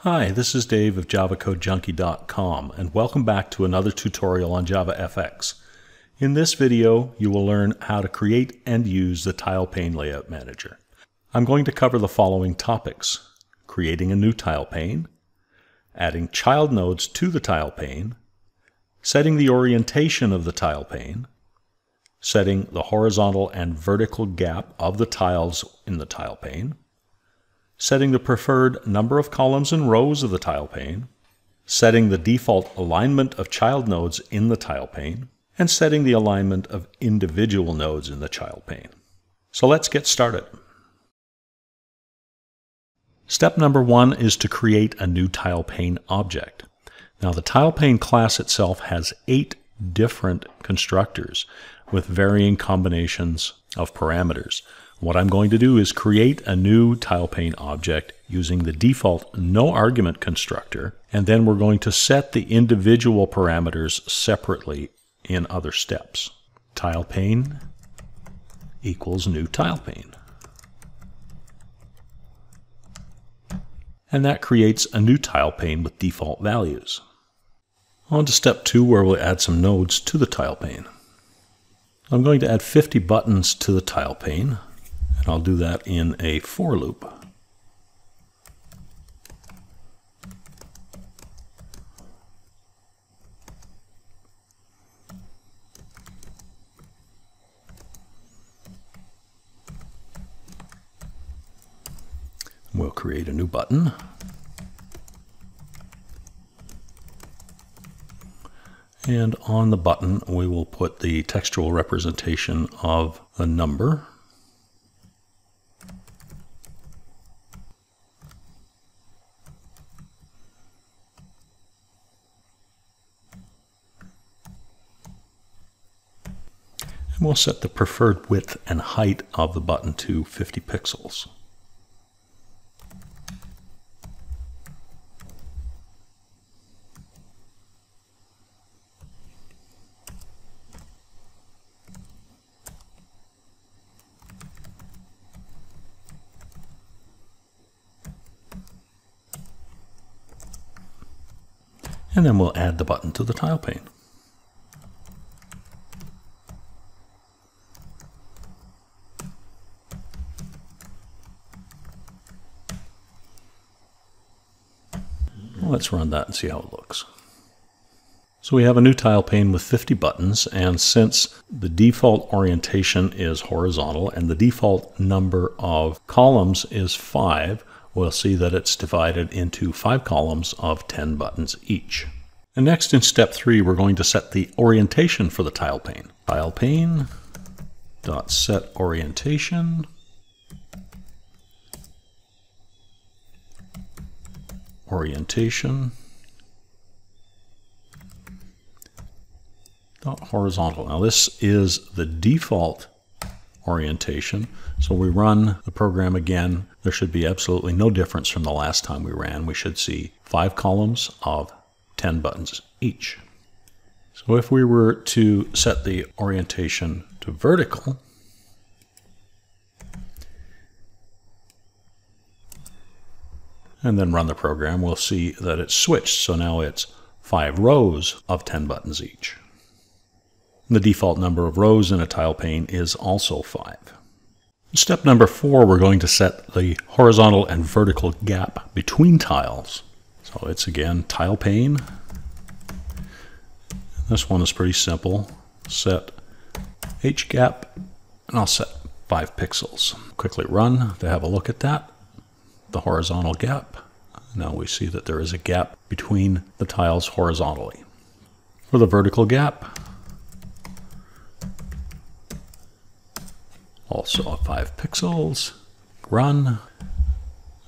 Hi, this is Dave of JavaCodeJunkie.com and welcome back to another tutorial on JavaFX. In this video, you will learn how to create and use the Tile Pane Layout Manager. I'm going to cover the following topics. Creating a new tile pane, adding child nodes to the tile pane, setting the orientation of the tile pane, setting the horizontal and vertical gap of the tiles in the tile pane, setting the preferred number of columns and rows of the tile pane, setting the default alignment of child nodes in the tile pane, and setting the alignment of individual nodes in the child pane. So let's get started. Step number one is to create a new tile pane object. Now the tile pane class itself has eight different constructors with varying combinations of parameters. What I'm going to do is create a new tile pane object using the default no argument constructor, and then we're going to set the individual parameters separately in other steps. Tile pane equals new tile pane. And that creates a new tile pane with default values. On to step two where we'll add some nodes to the tile pane. I'm going to add 50 buttons to the tile pane. And I'll do that in a for loop. We'll create a new button. And on the button, we will put the textual representation of a number And we'll set the preferred width and height of the button to 50 pixels. And then we'll add the button to the tile pane. Let's run that and see how it looks. So we have a new tile pane with 50 buttons, and since the default orientation is horizontal and the default number of columns is 5, we'll see that it's divided into 5 columns of 10 buttons each. And next in step 3, we're going to set the orientation for the tile pane. Tile pane dot set orientation orientation. horizontal. Now this is the default orientation. So we run the program again. There should be absolutely no difference from the last time we ran. We should see five columns of 10 buttons each. So if we were to set the orientation to vertical, and then run the program, we'll see that it's switched. So now it's five rows of 10 buttons each. The default number of rows in a tile pane is also five. Step number four, we're going to set the horizontal and vertical gap between tiles. So it's again tile pane. This one is pretty simple. Set H gap, and I'll set five pixels. Quickly run to have a look at that the horizontal gap. Now we see that there is a gap between the tiles horizontally. For the vertical gap, also 5 pixels, run.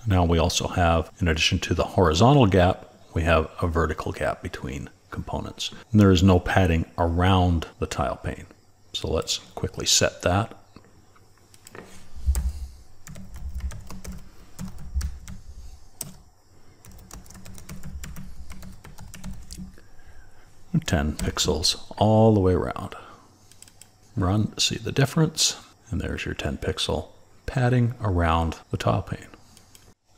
Now we also have, in addition to the horizontal gap, we have a vertical gap between components. And there is no padding around the tile pane. So let's quickly set that. 10 pixels all the way around. Run to see the difference, and there's your 10 pixel padding around the tile pane.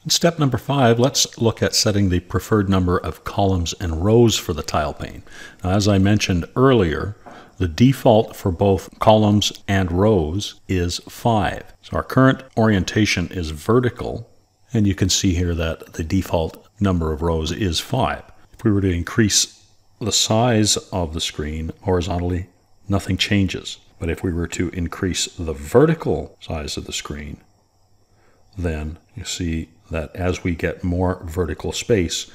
In step number five, let's look at setting the preferred number of columns and rows for the tile pane. Now, as I mentioned earlier, the default for both columns and rows is 5. So our current orientation is vertical, and you can see here that the default number of rows is 5. If we were to increase the size of the screen horizontally, nothing changes. But if we were to increase the vertical size of the screen, then you see that as we get more vertical space,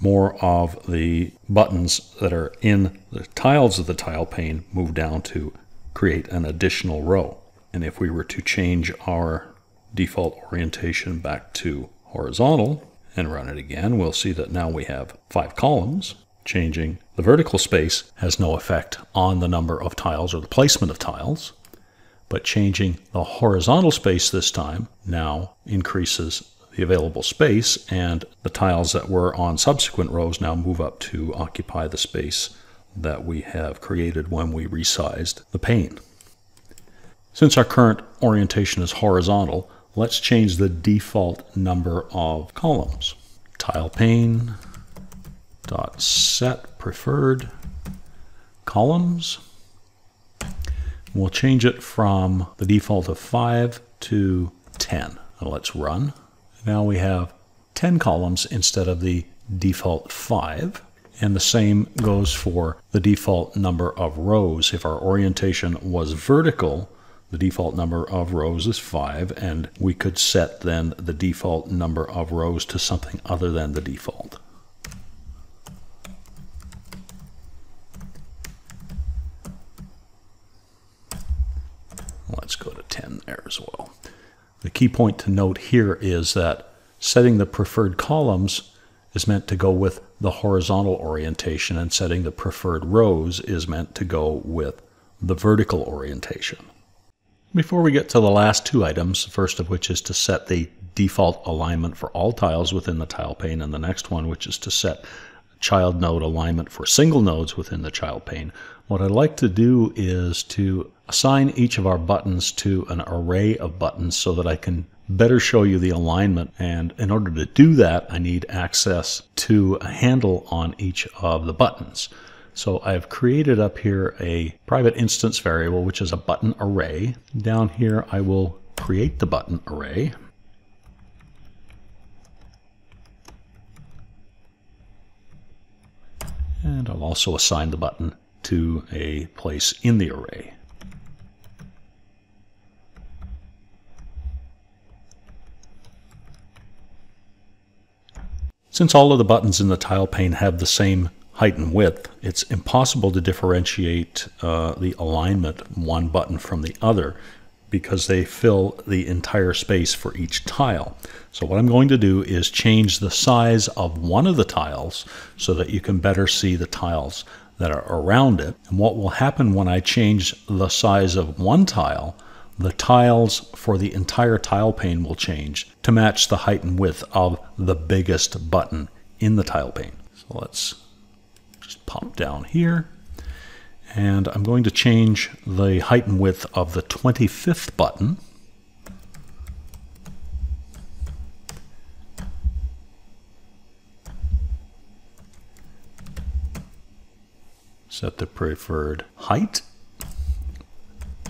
more of the buttons that are in the tiles of the tile pane move down to create an additional row. And if we were to change our default orientation back to horizontal and run it again, we'll see that now we have five columns. Changing the vertical space has no effect on the number of tiles or the placement of tiles, but changing the horizontal space this time now increases the available space, and the tiles that were on subsequent rows now move up to occupy the space that we have created when we resized the pane. Since our current orientation is horizontal, let's change the default number of columns. Tile pane dot set preferred columns. We'll change it from the default of 5 to 10. Now let's run. Now we have 10 columns instead of the default 5. And the same goes for the default number of rows. If our orientation was vertical, the default number of rows is 5, and we could set then the default number of rows to something other than the default. Let's 10 there as well. The key point to note here is that setting the preferred columns is meant to go with the horizontal orientation and setting the preferred rows is meant to go with the vertical orientation. Before we get to the last two items, first of which is to set the default alignment for all tiles within the tile pane, and the next one, which is to set child node alignment for single nodes within the child pane, what I'd like to do is to assign each of our buttons to an array of buttons so that I can better show you the alignment. And in order to do that, I need access to a handle on each of the buttons. So I've created up here a private instance variable, which is a button array. Down here, I will create the button array. And I'll also assign the button to a place in the array. Since all of the buttons in the tile pane have the same height and width, it's impossible to differentiate uh, the alignment one button from the other because they fill the entire space for each tile. So what I'm going to do is change the size of one of the tiles so that you can better see the tiles that are around it. And what will happen when I change the size of one tile, the tiles for the entire tile pane will change to match the height and width of the biggest button in the tile pane. So let's just pop down here. And I'm going to change the height and width of the 25th button. Set the preferred height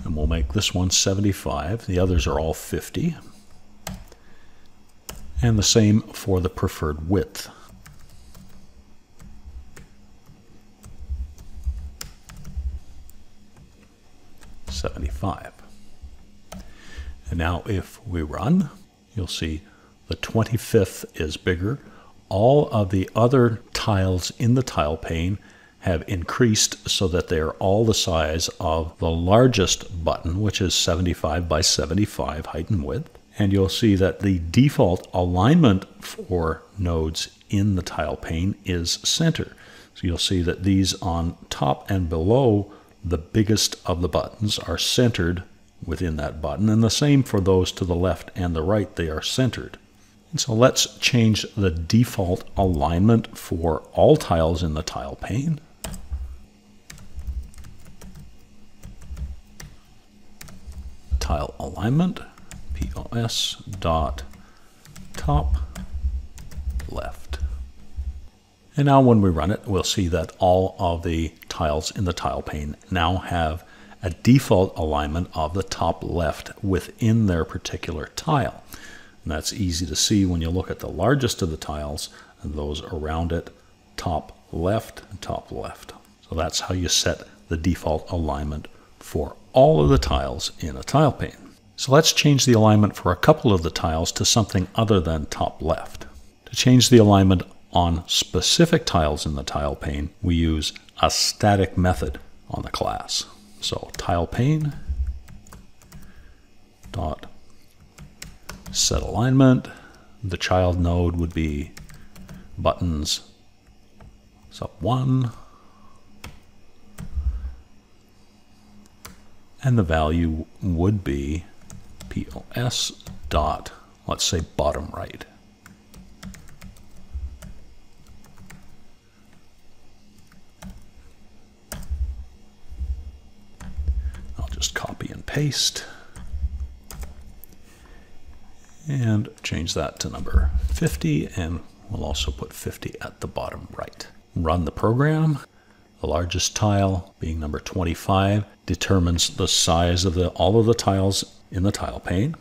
and we'll make this one 75. The others are all 50. And the same for the preferred width. Seventy-five. And now if we run, you'll see the 25th is bigger. All of the other tiles in the tile pane have increased so that they are all the size of the largest button, which is 75 by 75 height and width. And you'll see that the default alignment for nodes in the tile pane is center. So you'll see that these on top and below the biggest of the buttons are centered within that button, and the same for those to the left and the right, they are centered. And so let's change the default alignment for all tiles in the tile pane. tile alignment, POS dot top left. And now when we run it, we'll see that all of the tiles in the tile pane now have a default alignment of the top left within their particular tile. And that's easy to see when you look at the largest of the tiles and those around it, top left top left. So that's how you set the default alignment for all of the tiles in a tile pane. So let's change the alignment for a couple of the tiles to something other than top left. To change the alignment on specific tiles in the tile pane, we use a static method on the class. So tile pane dot set alignment. The child node would be buttons sub one. And the value would be POS dot, let's say bottom right. Just copy and paste. And change that to number 50, and we'll also put 50 at the bottom right. Run the program. The largest tile, being number 25, determines the size of the, all of the tiles in the tile pane.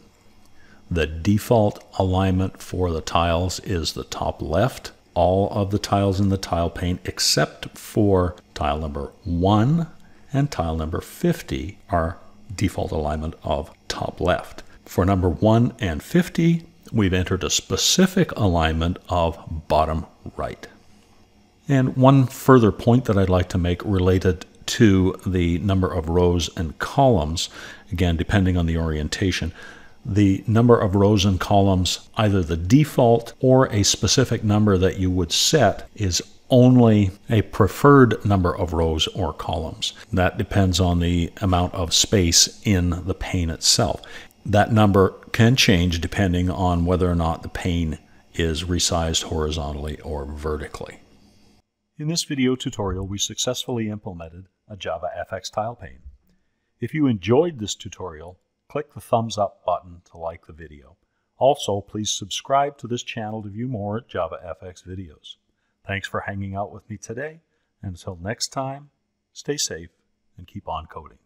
The default alignment for the tiles is the top left. All of the tiles in the tile pane except for tile number 1 and tile number 50 are default alignment of top left. For number 1 and 50, we've entered a specific alignment of bottom right. And one further point that I'd like to make related to the number of rows and columns, again, depending on the orientation, the number of rows and columns, either the default or a specific number that you would set, is only a preferred number of rows or columns. That depends on the amount of space in the pane itself. That number can change depending on whether or not the pane is resized horizontally or vertically. In this video tutorial, we successfully implemented a Java FX tile pane. If you enjoyed this tutorial, click the thumbs up button to like the video. Also, please subscribe to this channel to view more Java FX videos. Thanks for hanging out with me today. And until next time, stay safe and keep on coding.